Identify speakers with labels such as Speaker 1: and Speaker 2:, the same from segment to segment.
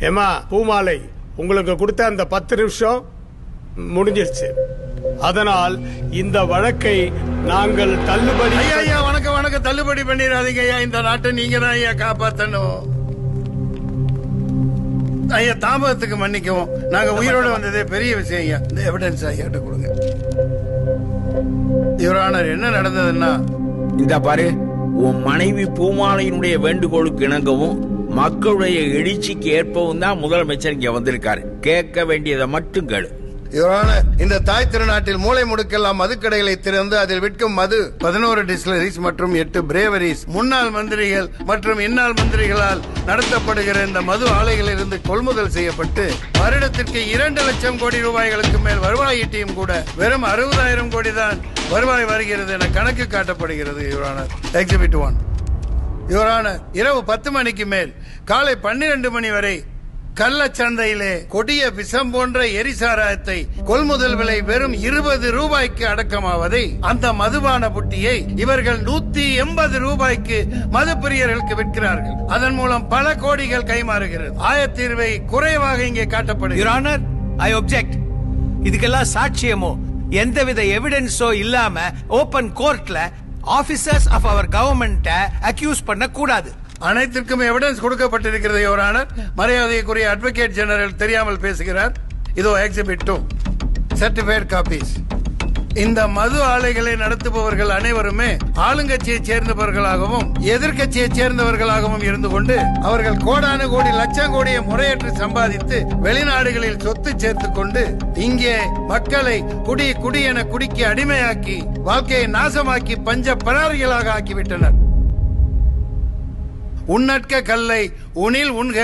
Speaker 1: ஏமா பூமாலை உங்களுக்கு கொடுத்த அந்த பத்து நிமிஷம் முடிஞ்சிருச்சு. அதனால் இந்த வழக்கை நாங்கள் தள்ளுபடி
Speaker 2: ஐயா ஐயா வணக்கம் வணக்கம். தள்ளுபடி பண்ணிடாதீங்க ஐயா. இந்த நாட்டை நீங்க தான் ஐயா காப்பாத்தணும். ஐயா தாமதத்துக்கு மன்னிக்கவும். நாங்க உயிரோட வந்ததே பெரிய விஷயம் ஐயா. இந்த எவிடன்ஸ் ஐயாட்ட கொடுங்க. யுவரானர் என்ன நடந்ததுன்னா?
Speaker 3: இந்த பாரு உன் மனைவி பூமாலையினுடைய வேண்டுகோளுக்கு இணங்கவும் மக்களுடைய எழுச்சிக்கு ஏற்பவும் தான் முதலமைச்சர் இங்க வந்திருக்காரு. கேட்க வேண்டியதை மட்டும் கேளு.
Speaker 2: இந்த தாய் திருநாட்டில் மூளை முடுக்கெல்லாம் மதுக்கடைகளை திறந்து அதில் விற்கும் மது பதினோரு டிஸ்லரிஸ் மற்றும் எட்டு பிரேவரிஸ் முன்னாள் மந்திரிகள் மற்றும் இன்னாள் மந்திரிகளால் நடத்தப்படுகிற இந்த மது ஆலைகளிலிருந்து கொள்முதல் செய்யப்பட்டு வருடத்திற்கு இரண்டு லட்சம் கோடி ரூபாய்களுக்கு மேல் வருவாய் ஈட்டியும் கூட வெறும் அறுபதாயிரம் கோடி தான் வருவாய் வருகிறது என கணக்கு காட்டப்படுகிறது இவரான எக்ஸிபிட் ஒன் யுவரானர் இரவு பத்து மணிக்கு மேல் காலை பன்னிரண்டு மணி வரை கள்ளச்சந்தையிலே கொடிய விஷம் போன்ற எரிசாராயத்தை கொள்முதல் விலை வெறும் இருபது ரூபாய்க்கு அடக்கமாவதை அந்த மதுபான புட்டியை இவர்கள் நூத்தி எண்பது ரூபாய்க்கு மது பிரியர்களுக்கு விற்கிறார்கள். அதன் மூலம் பல கோடிகள் கைமாறுகிறது. ஆயத்தீர்வை குறைவாக இங்கே காட்டப்படுகிறது.
Speaker 4: ஐ ஒப்ஜெக்ட் இதுக்கெல்லாம் சாட்சியமோ? எந்தவித எவிடன்ஸோ இல்லாம ஓபன் கோர்ட்ல officers of our government accuse பண்ண கூடாது
Speaker 2: அனைத்திற்கும் எவிடன்ஸ் கொடுக்கப்பட்டிருக்கிறது யுவரானர் மரியாதைக்குரிய அட்வொகேட் ஜெனரல் தெரியாமல் பேசுகிறார். இதோ எக்ஸிபிட் டூ சர்டிஃபைட் காப்பீஸ் இந்த மது ஆலைகளை நடத்துபவர்கள் அனைவருமே ஆளுங்கட்சியை சேர்ந்தவர்களாகவும் எதிர்கட்சியை சேர்ந்தவர்களாகவும் இருந்து கொண்டு அவர்கள் கோடானு கோடி லட்சம் கோடியை முறையற்று சம்பாதித்து வெளிநாடுகளில் சொத்து சேர்த்துக் கொண்டு இங்கே மக்களை குடி குடி என குடிக்கு அடிமையாக்கி வாழ்க்கையை நாசமாக்கி பஞ்ச பராரிகளாக ஆக்கிவிட்டனர். உன்னற்க கல்லை உனில் உண்க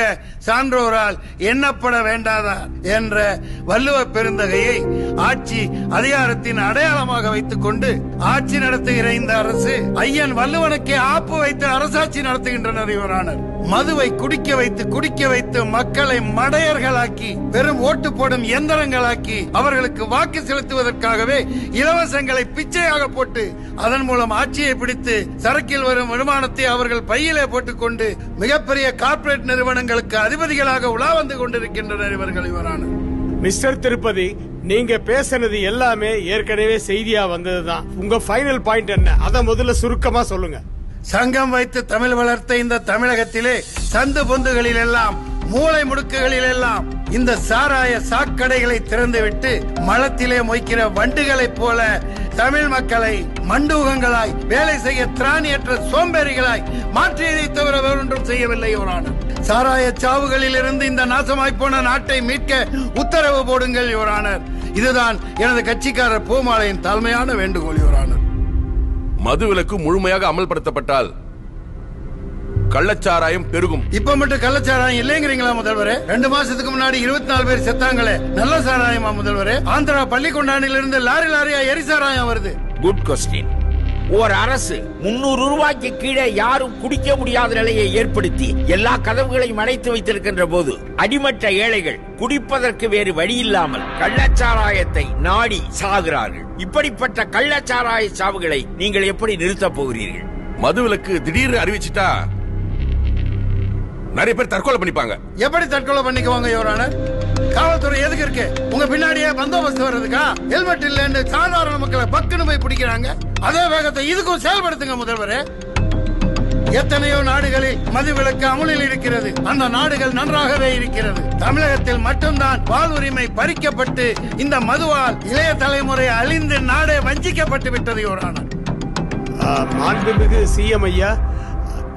Speaker 2: சான்றோரால் எண்ணப்பட வேண்டாதா என்ற வள்ளுவ பெருந்தகையை ஆட்சி அதிகாரத்தின் அடையாளமாக வைத்துக் கொண்டு ஆட்சி நடத்துகிற இந்த அரசு ஐயன் வள்ளுவனுக்கே ஆப்பு வைத்து அரசாட்சி நடத்துகின்றனர் இவரானர். மதுவை குடிக்க வைத்து குடிக்க வைத்து மக்களை மடையர்களாக்கி வெறும் ஓட்டு போடும் எந்திரங்களாக்கி அவர்களுக்கு வாக்கு செலுத்துவதற்காகவே இலவசங்களை பிச்சையாக போட்டு அதன் மூலம் ஆட்சியை பிடித்து சரக்கில் வரும் வருமானத்தை அவர்கள் பையிலே போட்டுக்கொண்டு மிகப்பெரிய கார்ப்பரேட் நிறுவனங்களுக்கு அதிபதிகளாக உலா வந்து கொண்டிருக்கின்றனர் இவர்கள் இவரான.
Speaker 1: மிஸ்டர் திருப்பதி நீங்க பேசுனது எல்லாமே ஏற்கனவே செய்தியா வந்ததுதான். உங்க ஃபைனல் பாயிண்ட் என்ன? அத முதல்ல சுருக்கமா சொல்லுங்க.
Speaker 2: சங்கம் வைத்து தமிழ் வளர்த்த இந்த தமிழகத்திலே சந்து பொந்துகளில் எல்லாம் மூளை முடுக்குகளில் எல்லாம் இந்த சாராய சாக்கடைகளை திறந்துவிட்டு மலத்திலே மொய்க்கிற வண்டுகளைப் போல தமிழ் மக்களை மண்டூகங்களாய் வேலை செய்ய திராணியற்ற சோம்பேறிகளாய் மாற்றியதை தவிர வேறொன்றும் செய்யவில்லை யுவரானர் சாராய சாவுகளில் இருந்து இந்த நாசமாய் போன நாட்டை மீட்க உத்தரவு போடுங்கள் யுவரானர் இதுதான் எனது கட்சிக்காரர் பூமாலையின் தாழ்மையான வேண்டுகோள் யுவரானர்
Speaker 5: மதுவிலக்கு முழுமையாக அமல்படுத்தப்பட்டால் கள்ளச்சாராயம் பெருகும்.
Speaker 2: இப்ப மட்டும் கள்ளச்சாராயம் இல்லைங்கிறீங்களா முதல்வரே? ரெண்டு மாசத்துக்கு முன்னாடி இருபத்தி நாலு பேர் செத்தாங்களே. நல்ல சாராயமா முதல்வரே? ஆந்திரா பள்ளிக்கொண்டானில இருந்து லாரி லாரியா எரி சாராயம் வருது.
Speaker 3: குட் கொஸ்டின் ஒரு அரசு முன்னூறு ரூபாய்க்கு கீழே யாரும் குடிக்க முடியாத நிலையை ஏற்படுத்தி எல்லா கதவுகளையும் அடைத்து வைத்திருக்கின்ற போது அடிமட்ட ஏழைகள் குடிப்பதற்கு வேறு வழி இல்லாமல் கள்ளச்சாராயத்தை நாடி சாகிறார்கள். இப்படிப்பட்ட கள்ளச்சாராய சாவுகளை நீங்கள் எப்படி நிறுத்தப் போகிறீர்கள்?
Speaker 5: மதுவிலக்கு திடீர்னு அறிவிச்சிட்டா நிறைய பேர் தற்கொலை பண்ணிப்பாங்க.
Speaker 2: எப்படி தற்கொலை பண்ணிக்குவாங்க யோரான காவல்துறை எதுக்கு இருக்கு? உங்க பின்னாடியே பந்தோபஸ்து வர்றதுக்கா? ஹெல்மெட் இல்லன்னு சாதாரண மக்களை பக்குன்னு போய் பிடிக்கிறாங்க. அதே வேகத்தை இதுக்கும் செயல்படுத்துங்க முதல்வரே. எத்தனையோ நாடுகளில் மதுவிலக்கு அமுலில் இருக்கிறது. அந்த நாடுகள் நன்றாகவே இருக்கிறது. தமிழகத்தில் மட்டும்தான் பால் உரிமை பறிக்கப்பட்டு இந்த மதுவால் இளைய தலைமுறை அழிந்து நாடே வஞ்சிக்கப்பட்டு விட்டது
Speaker 1: ஆ, மாண்புமிகு சிஎம் ஐயா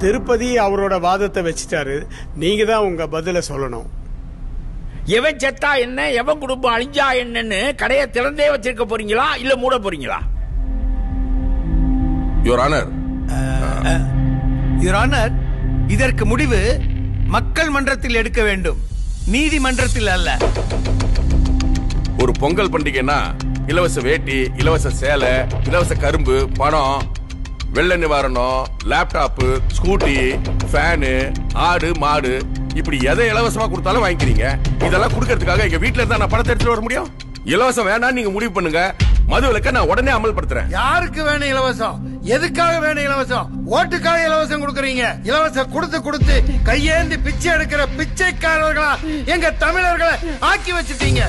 Speaker 1: திருப்பதி அவரோட வாதத்தை வச்சுட்டாரு. நீங்க தான் உங்க பதில சொல்லணும்.
Speaker 3: எவன் செத்தா என்ன? எவன் குடும்பம் அழிஞ்சா என்னன்னு கடையை திறந்தே வச்சிருக்க போறீங்களா? இல்ல மூட போறீங்களா?
Speaker 5: யுவர் ஆனர்
Speaker 4: யுவர் ஆனர் இதற்கு முடிவு மக்கள் மன்றத்தில் எடுக்க வேண்டும். நீதிமன்றத்தில் அல்ல.
Speaker 5: ஒரு பொங்கல் பண்டிகைன்னா இலவச வேட்டி இலவச சேலை இலவச கரும்பு பணம் வெள்ள நிவாரணம் லேப்டாப்பு ஸ்கூட்டி ஃபேனு ஆடு மாடு. இப்படி எதை இலவசமா கொடுத்தாலும் வாங்கிக்கிறீங்க. இதெல்லாம் கொடுக்கறதுக்காக எங்க வீட்டுல இருந்தா நான் பணத்தை எடுத்துட்டு வர முடியும்? இலவசம் வேணாம் நீங்க முடிவு பண்ணுங்க. மது விலக்க நான் உடனே அமல்படுத்துறேன்.
Speaker 2: யாருக்கு வேணும் இலவசம்? எதுக்காக வேணும் இலவசம்? ஓட்டுக்காக இலவசம் கொடுக்கறீங்க. இலவசம் கொடுத்து கொடுத்து கையேந்தி பிச்சை எடுக்கிற பிச்சைக்காரர்களா எங்க தமிழர்களை ஆக்கி வச்சுட்டீங்க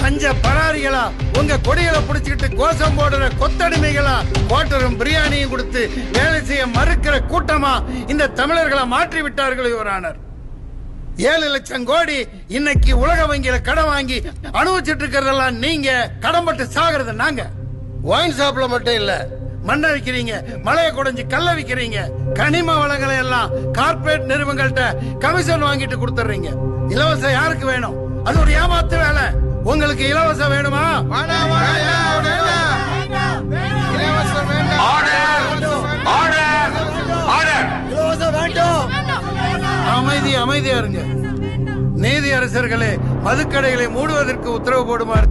Speaker 2: பஞ்ச பராரிகளா உங்க கொடிகளை புடிச்சுக்கிட்டு கோஷம் போடுற கொத்தடிமைகளா கோட்டரும் பிரியாணியும் கொடுத்து வேலை செய்ய மறுக்கிற கூட்டமா இந்த தமிழர்களை மாற்றி விட்டார்கள் யுவரானர் ஏழு லட்சம் கோடி இன்னைக்கு உலக வங்கியில கடன் வாங்கி அனுபவிச்சுட்டு இருக்கிறதெல்லாம் நீங்க கடன்பட்டு சாகிறது நாங்க. ஒயின் ஷாப்ல மட்டும் இல்ல. மண்ணை விக்கிறீங்க மலையை குடைஞ்சு கல்ல விக்கிறீங்க கனிம வளங்களை எல்லாம் கார்ப்பரேட் நிறுவனங்கள்ட்ட கமிஷன் வாங்கிட்டு கொடுத்துறீங்க இலவசம் யாருக்கு வேணும்? அது ஒரு ஏமாத்து வேலை. உங்களுக்கு இலவசம் வேணுமா? அமைதி அமைதியா இருங்க. நீதி அரசர்களே மதுக்கடைகளை மூடுவதற்கு உத்தரவு போடுமாறு